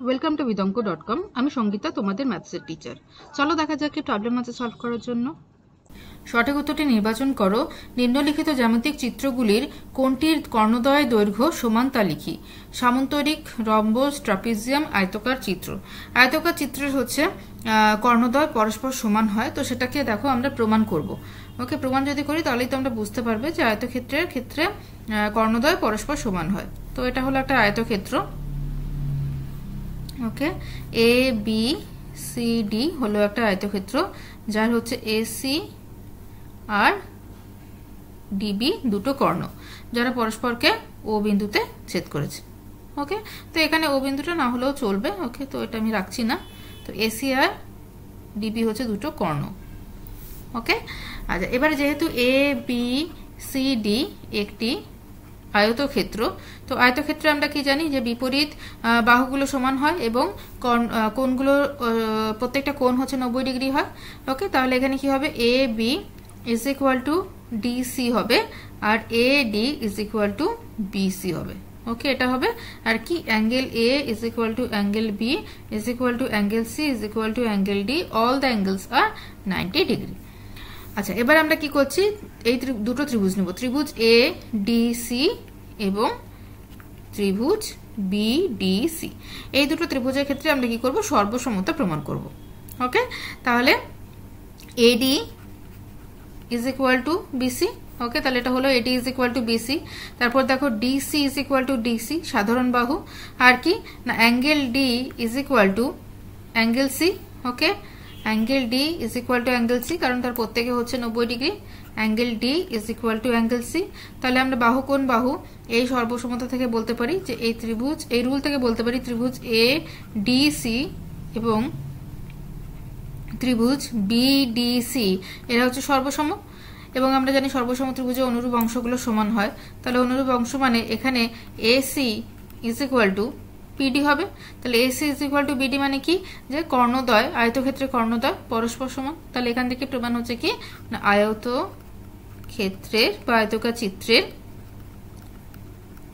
Welcome to Bidanko dot com আমি সঙ্গীতা, তোমাদের ম্যাথসের teacher চলো দেখা যাক প্রবলেম আছে সলভ করার জন্য। সঠিক উত্তরটি নির্বাচন করো। নিম্নলিখিত জ্যামিতিক চিত্রগুলির কোনটির কর্ণদয় দৈর্ঘ্য সমান তা লিখি। সামন্তরিক, রম্বস, ট্রাপিজিয়াম, আয়তকার চিত্র। আয়তকার চিত্রের হচ্ছে কর্ণদয় পরস্পর সমান হয়। তো সেটাকে দেখো, আমরা প্রমাণ করব। ওকে, প্রমাণ যদি করি, তাহলেই তো আমরা বুঝতে পারবে যে আয়তক্ষেত্রের ক্ষেত্রে কর্ণদয় পরস্পর সমান হয়। তো এটা হলো একটা আয়তক্ষেত্র। Okay A B C D হলো একটা আয়তক্ষেত্র, যার হচ্ছে এ সি আর ডিবি দুটো কর্ণ, যারা পরস্পরকে ও বিন্দুতে ছেদ করেছে। ওকে তো এখানে ও বিন্দুটা না হলেও চলবে ওকে তো এটা আমি রাখছি না। তো এসি আর ডিবি হচ্ছে দুটো কর্ণ। ওকে আচ্ছা এবারে যেহেতু এ বি সি ডি একটি আয়তক্ষেত্র। তো আয়তক্ষেত্রে আমরা কি জানি যে বিপরীত বাহুগুলো সমান হয় এবং কোনগুলো প্রত্যেকটা কোণ হচ্ছে নব্বই ডিগ্রি হয়। ওকে, তাহলে এখানে কি হবে? A B is equal to DC হবে আর A D is equal to BC হবে। ওকে, এটা হবে আর কি? Angle A is equal to angle B is equal to angle C is equal to angle D all the angles are ninety degree আচ্ছা এবার আমরা কি করছি? এই দুটো ত্রিভুজ নেব। ত্রিভুজ এ ডি সি এবং ত্রিভুজ বি ডি সি এই দুটো ত্রিভুজের ক্ষেত্রে আমরা কি করব? সর্বসমতা প্রমাণ করব। ওকে? তাহলে AD is equal to BC okay? তাহলে এটা হলো AD is equal to BC তারপর দেখো DC is equal to DC সাধারণ বাহু। আর কি? না angle D is equal to angle C okay? Angle D is equal to angle C কারণ তার প্রত্যেকে হচ্ছে নব্বই degree. Angle D is equal to angle C তাহলে আমরা বাহু কোন বাহু? এই সর্বসমতা থেকে বলতে পারি যে এই ত্রিভুজ, এই রুল থেকে বলতে পারি ত্রিভুজ এ ডি সি এবং ত্রিভুজ বি ডি সি এরা হচ্ছে সর্বসম। এবং আমরা জানি সর্বসম ত্রিভুজে অনুরূপ অংশগুলো সমান হয়। তাহলে অনুরূপ অংশ মানে এখানে A C is equal to PD হবে। তাহলে AC is equal to BD মানে কি? যে কর্ণদয় আয়তক্ষেত্রে কর্ণদয় পরস্পর সমান। তাহলে এখান থেকে প্রমাণ হচ্ছে কি? আয়ত ক্ষেত্রের বা আয়তকার চিত্রের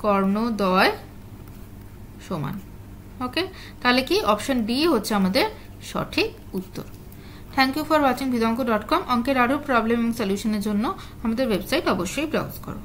কর্ণদয় সমান। ওকে তাহলে কি? অপশন ডি হচ্ছে আমাদের সঠিক উত্তর। Thank you for watching Vidanko dot com অঙ্কের আরও প্রবলেম এবং সলিউশনের জন্য আমাদের ওয়েবসাইট অবশ্যই ব্রাউজ করো।